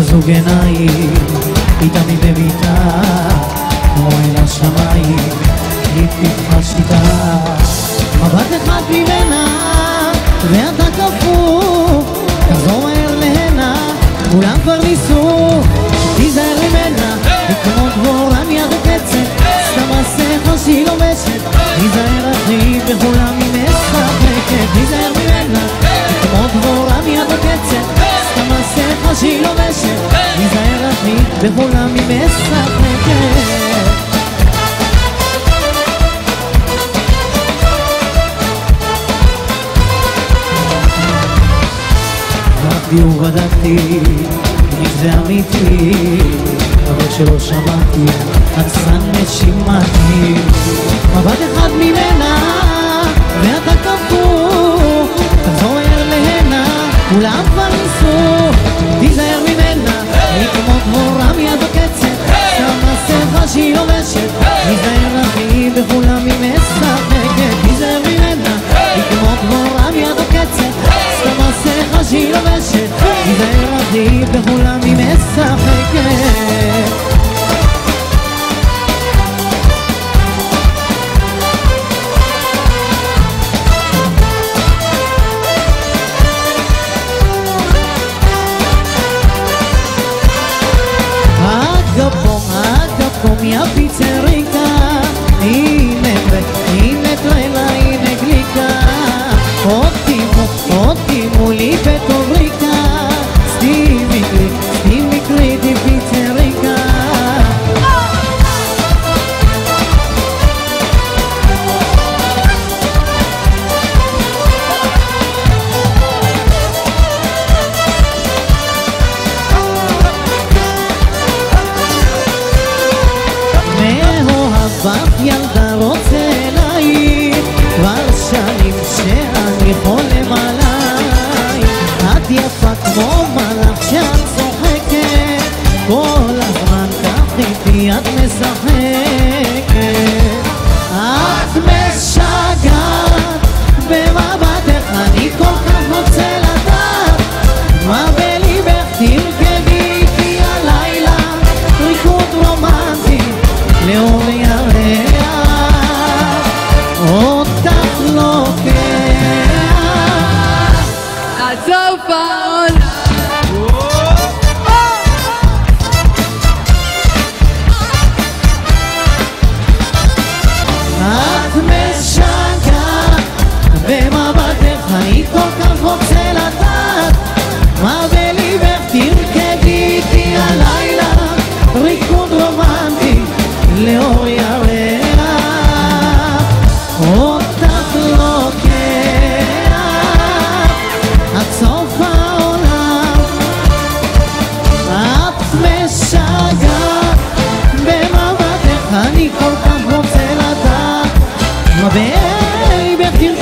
זוג עיניים, איתה מבביתה, כמו אל השמיים, היא פיתחה שיטה. מבט אחד ממנה, ואתה קפוא, תחזור מהר להנה, כולם כבר ניסו, תיזהר ממנה, היא כמו דבורה מיד הקצת, סתם עשיך שהיא לובשת, תיזהר אחי, בכולם היא משחקת, תיזהר ממנה, כמו דבורה מיד הקצת, סתם עשיך שהיא לובשת, תיזהר אחי, בכולם היא משחקת. בדקתי ובדקתי, אם זה אמיתי, אבל שלא שמעתי, אצן נשימתי. מבט אחד ממנה, ואתה קפוא, תחזור מהר להנה, כולם כבר ניסו, תיזהר אחי, בכולם היא משחקת. הגבום, הגבום, יא פיצריקה מאוהבת ילדה רוצה אלייך כבר שנים שאני חולם עלייך את יפה כמו מלאך שאת צוחקת כל הזמן כך איתי את משחקת. את משגעת לאור ירח אותך לוקח עד סוף העונה את משגעת במבטך אני כל כך רוצה לדעת אותך לוקח. עד סוף העולם את משגעת במבטך אני כל כך רוצה לדעת. מה בליבך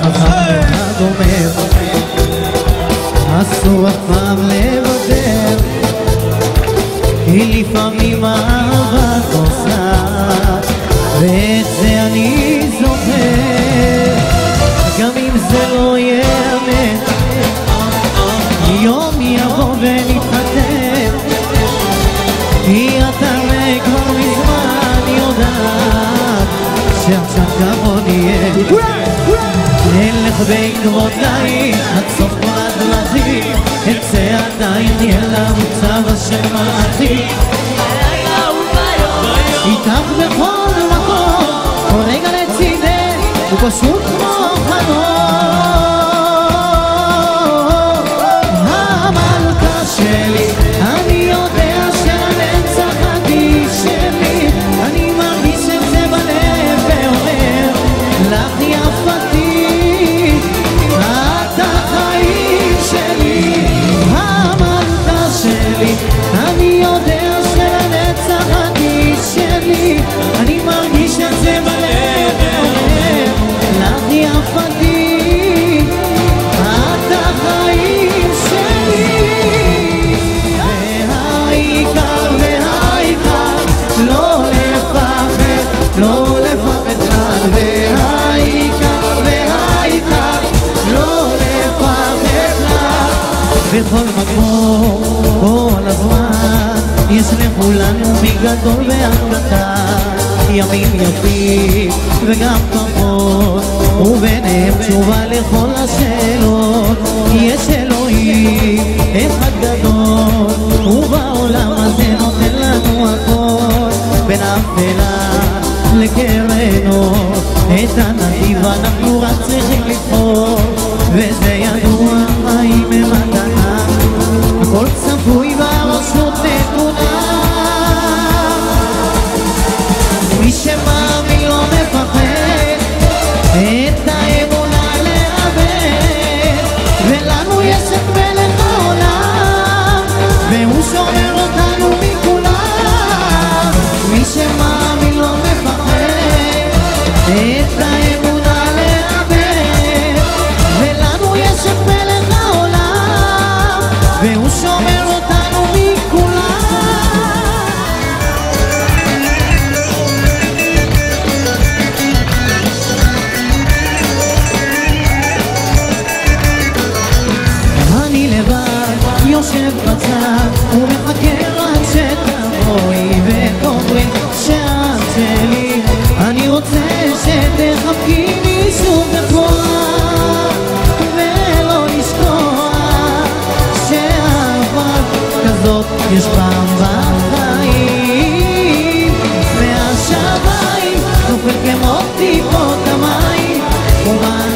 אחד אומר אסור אף פעם לוותר כי לפעמים אהבה נוסעת ואת זה אני זוכר. גם אם זה לא ייאמן יהיה נלך בעקבותייך עד סוף כל הדרכים. עדיין יהיה לנו צו השם האחי. איתך בכל מקום כל רגע לצידך הוא פשוט כמו חלום גדול והחלטה ימים יפים וגם טובות וביניהם תשובה לכל השאלות. יש אלוהים אחד גדול ובעולם הזה נותן לנו הכל. בין אפלה לקרן אור את הנתיב אנחנו רק צריכים לבחור וזה ידוע. perché motivo tamai domani